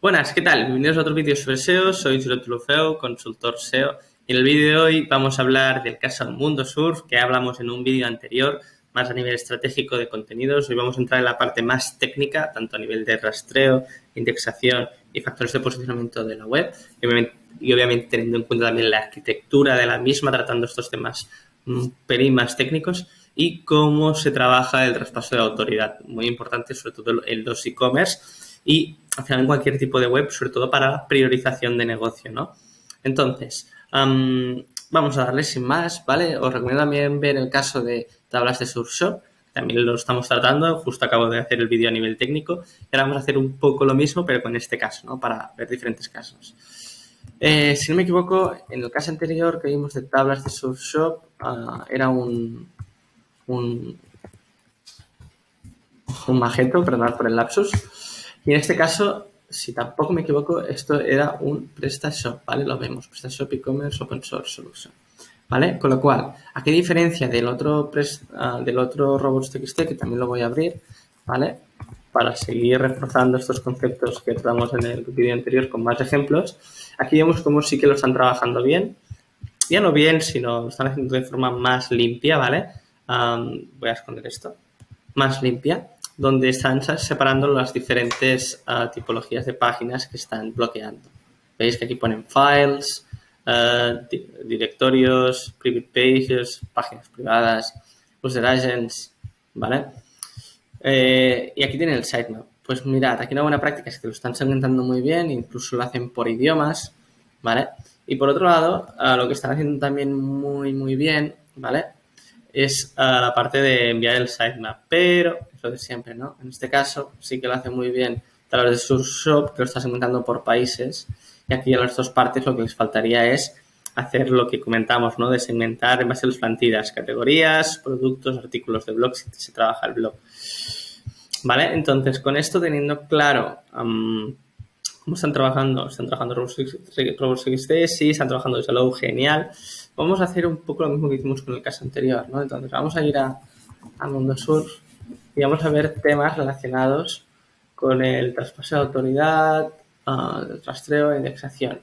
Buenas, ¿qué tal? Bienvenidos a otro vídeo sobre SEO. Soy Juro Tulufeo, consultor SEO. Y en el vídeo de hoy vamos a hablar del caso Mundo Surf, que hablamos en un vídeo anterior, más a nivel estratégico de contenidos. Hoy vamos a entrar en la parte más técnica, tanto a nivel de rastreo, indexación y factores de posicionamiento de la web. Y obviamente, teniendo en cuenta también la arquitectura de la misma, tratando estos temas un pelín más técnicos y cómo se trabaja el traspaso de autoridad. Muy importante, sobre todo en los e-commerce y al final en cualquier tipo de web, sobre todo para priorización de negocio, ¿no? Entonces, vamos a darle sin más, ¿vale? Os recomiendo también ver el caso de tablas de Surfshop, también lo estamos tratando, justo acabo de hacer el vídeo a nivel técnico, y ahora vamos a hacer un poco lo mismo, pero con este caso, ¿no? Para ver diferentes casos. Eh, si no me equivoco, en el caso anterior que vimos de tablas de Surfshop, uh, era un, un, un perdonad por el lapsus, y en este caso, si tampoco me equivoco, esto era un PrestaShop, ¿vale? Lo vemos, PrestaShop e-commerce open source solution, ¿vale? Con lo cual, ¿a qué diferencia del otro, uh, del otro robots.txt, que también lo voy a abrir, ¿vale? Para seguir reforzando estos conceptos que tratamos en el vídeo anterior con más ejemplos. Aquí vemos cómo sí que lo están trabajando bien. Ya no bien, sino lo están haciendo de forma más limpia, ¿vale? Voy a esconder esto. Más limpia donde están separando las diferentes uh, tipologías de páginas que están bloqueando. Veis que aquí ponen files, di directorios, private pages, páginas privadas, user agents, ¿vale? Eh, y aquí tienen el sitemap. Pues mirad, aquí una buena práctica es que lo están segmentando muy bien, incluso lo hacen por idiomas, ¿vale? Y por otro lado, uh, lo que están haciendo también muy, muy bien, ¿vale? Es la parte de enviar el sitemap, pero lo de siempre, ¿no? En este caso sí que lo hace muy bien a través de su shop, que lo está segmentando por países, y aquí a las dos partes lo que les faltaría es hacer lo que comentamos, ¿no? De segmentar en base a las plantillas, categorías, productos, artículos de blog, si se trabaja el blog. ¿Vale? Entonces, con esto teniendo claro cómo están trabajando, están trabajando Robots.txt, sí, están trabajando luego genial, vamos a hacer un poco lo mismo que hicimos con el caso anterior, ¿no? Entonces vamos a ir a, Mundo Sur y vamos a ver temas relacionados con el traspaso de autoridad, uh, el rastreo e indexación.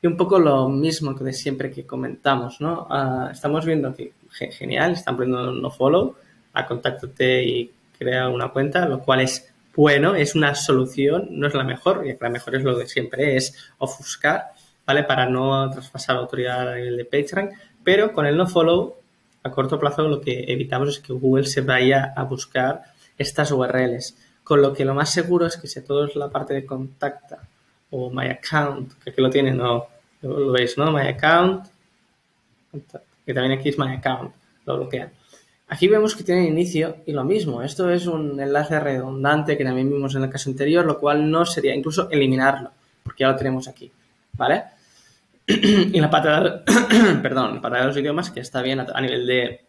Y un poco lo mismo que de siempre que comentamos, ¿no? Uh, estamos viendo que genial, están poniendo no follow, a contáctate y crea una cuenta, lo cual es bueno, es una solución, no es la mejor, y la mejor es lo de siempre, es ofuscar ¿vale? Para no traspasar autoridad a nivel de PageRank, pero con el nofollow, a corto plazo, lo que evitamos es que Google se vaya a buscar estas URLs. Con lo que lo más seguro es que si todo es la parte de contacta o My Account, que aquí lo tienen, no, lo veis, ¿no? My Account, que también aquí es My Account, lo bloquean. Aquí vemos que tiene inicio y lo mismo, esto es un enlace redundante que también vimos en el caso anterior, lo cual no sería incluso eliminarlo, porque ya lo tenemos aquí, ¿vale? y la pata, perdón, de los idiomas que está bien a, nivel de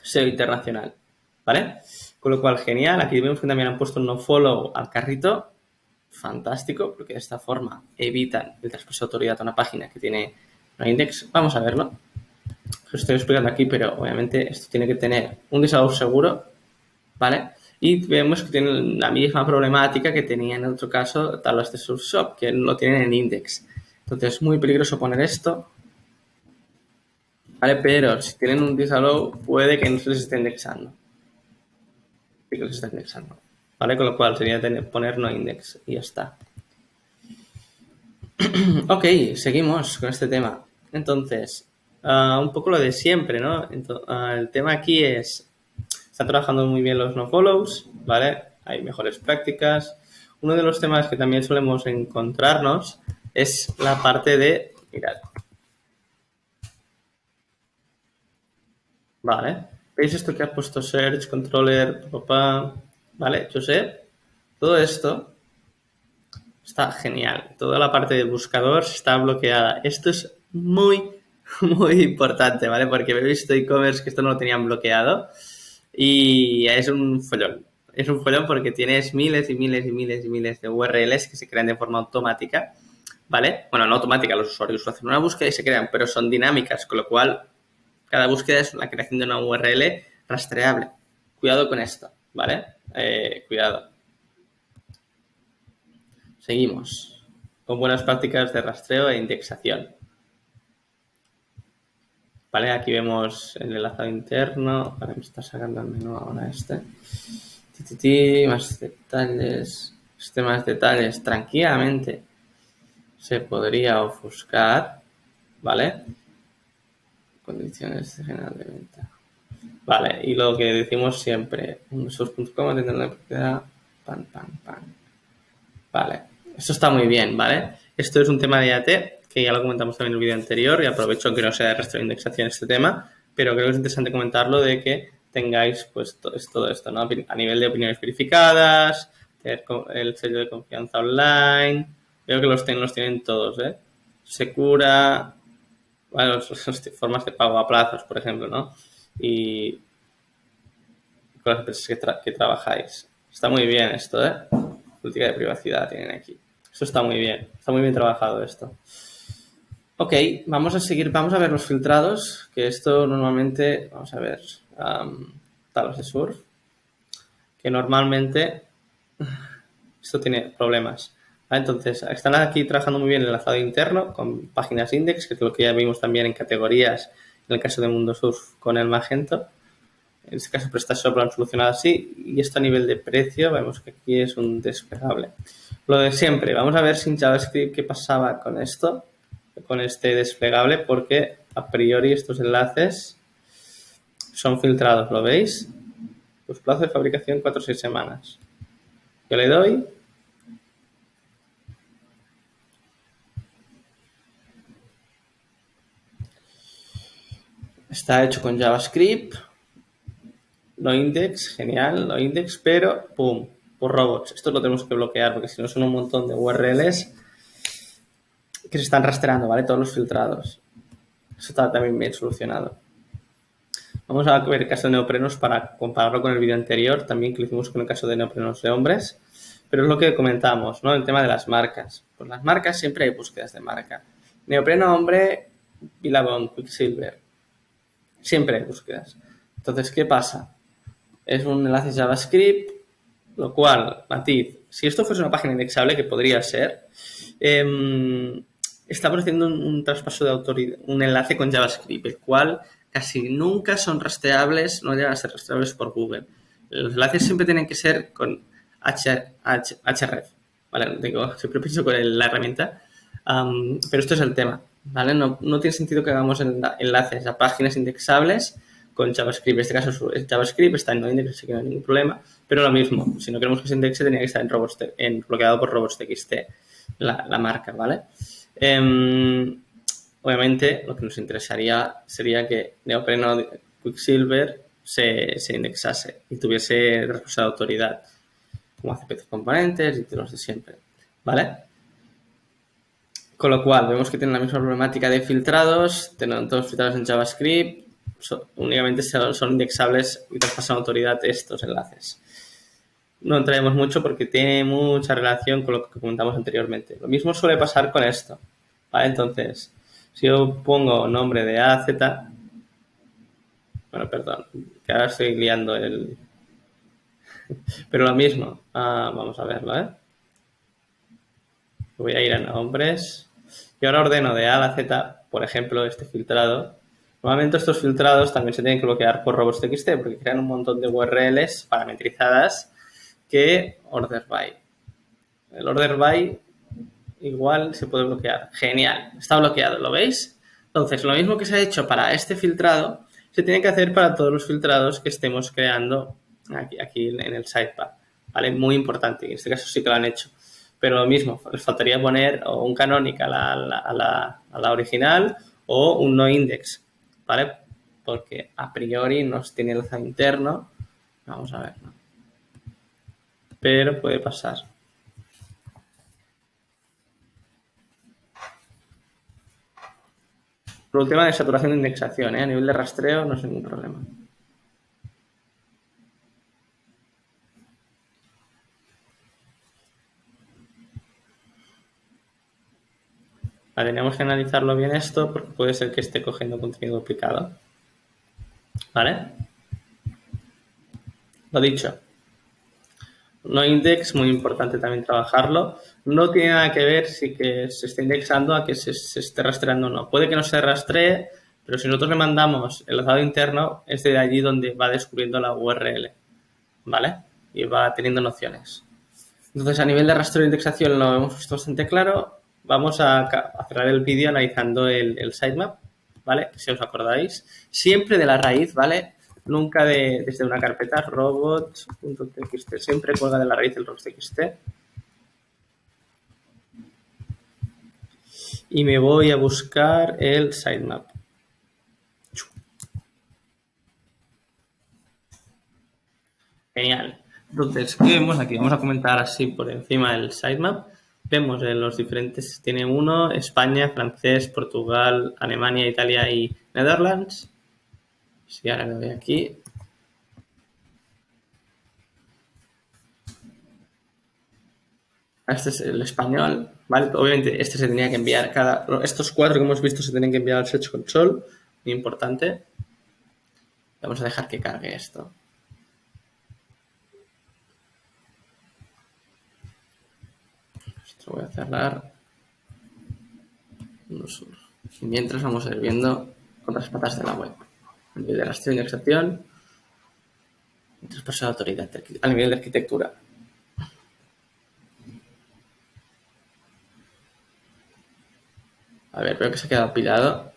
SEO internacional, ¿vale? Con lo cual, genial. Aquí vemos que también han puesto un no follow al carrito. Fantástico, porque de esta forma evitan el traspaso de autoridad a una página que tiene un index. Vamos a verlo. Lo estoy explicando aquí, pero obviamente esto tiene que tener un desahogo seguro, ¿vale? Y vemos que tiene la misma problemática que tenía en otro caso tablas de Surfshop, que lo tienen en index. Entonces es muy peligroso poner esto. ¿Vale? Pero si tienen un disallow, puede que no se les esté indexando. Y que les esté indexando. ¿Vale? Con lo cual sería poner no index y ya está. ok, seguimos con este tema. Entonces, uh, un poco lo de siempre, ¿no? Uh, el tema aquí es, están trabajando muy bien los no follows, ¿vale? Hay mejores prácticas. Uno de los temas que también solemos encontrarnos es la parte de, mirad. Vale. ¿Veis esto que ha puesto Search, Controller, papá? Vale, yo sé. Todo esto está genial. Toda la parte del buscador está bloqueada. Esto es muy, muy importante, ¿vale? Porque he visto e-commerce que esto no lo tenían bloqueado y es un follón. Es un follón porque tienes miles y miles y miles y miles de URLs que se crean de forma automática ¿vale? Bueno, no automática, los usuarios hacen una búsqueda y se crean, pero son dinámicas, con lo cual cada búsqueda es la creación de una URL rastreable. Cuidado con esto, ¿vale? Eh, cuidado. Seguimos. con buenas prácticas de rastreo e indexación. Vale, aquí vemos el enlazado interno. Vale, me está sacando el menú ahora este. más detalles. Más detalles. Tranquilamente se podría ofuscar. ¿Vale? Condiciones general de venta. Vale, y lo que decimos siempre, source.com, tener la propiedad, pan, pan, pan. Vale, esto está muy bien, ¿vale? Esto es un tema de IAT que ya lo comentamos también en el vídeo anterior y aprovecho que no sea de resto de indexación este tema, pero creo que es interesante comentarlo de que tengáis pues todo, esto, ¿no? A nivel de opiniones verificadas, el sello de confianza online, veo que los, tienen todos, ¿eh? Secura, bueno, formas de pago a plazos, por ejemplo, ¿no? Y con las empresas que, trabajáis. Está muy bien esto, ¿eh? Política de privacidad tienen aquí. Eso está muy bien, está muy bien trabajado esto. Ok, vamos a seguir, vamos a ver los filtrados, que esto normalmente, vamos a ver, um, talos de surf, que normalmente esto tiene problemas. Entonces, están aquí trabajando muy bien el enlazado interno con páginas index, que es lo que ya vimos también en categorías, en el caso de Mundo Surf con el Magento. En este caso, PrestaShop lo han solucionado así. Y esto a nivel de precio, vemos que aquí es un desplegable. Lo de siempre, vamos a ver sin JavaScript qué pasaba con esto con este desplegable porque a priori estos enlaces son filtrados, ¿lo veis? Pues plazo de fabricación 4 o 6 semanas. Yo le doy. Está hecho con JavaScript. No index, genial, no index, pero ¡pum! Por robots. Esto lo tenemos que bloquear porque si no son un montón de URLs que se están rastreando, ¿vale? Todos los filtrados. Eso está también bien solucionado. Vamos a ver el caso de neoprenos para compararlo con el vídeo anterior, también que lo hicimos con el caso de neoprenos de hombres. Pero es lo que comentamos, ¿no? El tema de las marcas. Pues las marcas siempre hay búsquedas de marca. Neopreno hombre, Billabong, Quicksilver. Siempre hay búsquedas. Entonces, ¿qué pasa? Es un enlace JavaScript, lo cual, matiz, si esto fuese una página indexable, que podría ser, eh, estamos haciendo un, traspaso de autoridad, un enlace con JavaScript, el cual casi nunca son rastreables, no llegan a ser rastreables por Google. Los enlaces siempre tienen que ser con H, href, ¿vale? Tengo, siempre pienso con la herramienta, pero esto es el tema, ¿vale? No, tiene sentido que hagamos enlaces a páginas indexables con JavaScript. En este caso es JavaScript, está en no index, así que no hay ningún problema, pero lo mismo, si no queremos que se indexe, tenía que estar en, en bloqueado por robots.txt la, marca, ¿vale? Em, obviamente, lo que nos interesaría sería que Neopreno Quicksilver se, se indexase y tuviese recursos de autoridad, como CPC componentes y los de siempre. ¿Vale? Con lo cual, vemos que tienen la misma problemática de filtrados, tienen todos filtrados en JavaScript, únicamente son, indexables y traspasan autoridad estos enlaces. No entraremos mucho porque tiene mucha relación con lo que comentamos anteriormente. Lo mismo suele pasar con esto. ¿vale? Entonces, si yo pongo nombre de AZ, bueno, perdón, que ahora estoy liando el... Pero lo mismo, ah, vamos a verlo, ¿eh? Voy a ir a nombres y ahora ordeno de A a Z, por ejemplo, este filtrado. Normalmente estos filtrados también se tienen que bloquear por robots.txt porque crean un montón de URLs parametrizadas que order by. El order by igual se puede bloquear. Genial, está bloqueado, ¿lo veis? Entonces, lo mismo que se ha hecho para este filtrado, se tiene que hacer para todos los filtrados que estemos creando aquí, aquí en el sidebar. ¿Vale? Muy importante, en este caso sí que lo han hecho. Pero lo mismo, les faltaría poner un canonical a la, a a la original o un no index, ¿vale? Porque a priori no tiene el interno. Vamos a ver, ¿no? Pero puede pasar. Por el tema de saturación de indexación, ¿eh? a nivel de rastreo no es ningún problema. Vale, tenemos que analizarlo bien esto porque puede ser que esté cogiendo contenido duplicado. ¿Vale? Lo dicho. no index, muy importante también trabajarlo. No tiene nada que ver si que se esté indexando a que se, esté rastreando o no. Puede que no se rastree, pero si nosotros le mandamos el lanzado interno, es de allí donde va descubriendo la URL, ¿vale? Y va teniendo nociones. Entonces, a nivel de rastreo e indexación lo hemos visto bastante claro. Vamos a, cerrar el vídeo analizando el, sitemap, ¿vale? Si os acordáis. Siempre de la raíz, ¿vale? nunca de, desde una carpeta robots.txt, siempre cuelga de la raíz el robots.txt. Y me voy a buscar el sitemap. Genial. Entonces, ¿qué vemos aquí? Vamos a comentar así por encima el sitemap. Vemos en los diferentes, tiene uno, España, francés, Portugal, Alemania, Italia y Netherlands. Si ahora me voy aquí. Este es el español, ¿vale? Obviamente este se tenía que enviar, cada, estos cuatro que hemos visto se tienen que enviar al Search Console, muy importante. Vamos a dejar que cargue esto. Esto voy a cerrar. Y mientras vamos a ir viendo otras patas de la web a nivel de rastreo y indexación, traspaso de autoridad a nivel de arquitectura. A ver, veo que se ha quedado apilado.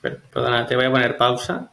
perdona, te voy a poner pausa.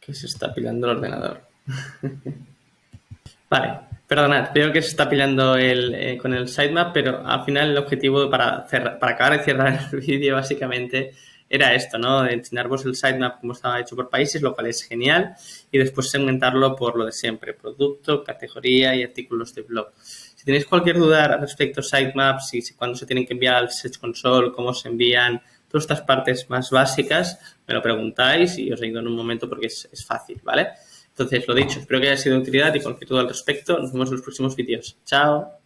Que se está apilando el ordenador. vale, Perdonad, veo que se está pillando el, eh, con el sitemap, pero al final el objetivo para, para acabar de cerrar el vídeo básicamente era esto, ¿no? De enseñaros el sitemap como estaba hecho por países, lo cual es genial, y después segmentarlo por lo de siempre, producto, categoría y artículos de blog. Si tenéis cualquier duda respecto a sitemaps, si, si cuándo se tienen que enviar al Search Console, cómo se envían, todas estas partes más básicas, me lo preguntáis y os ayudo en un momento porque es, es fácil, ¿vale? Entonces, lo dicho, espero que haya sido de utilidad y cualquier duda al respecto, nos vemos en los próximos vídeos. Chao.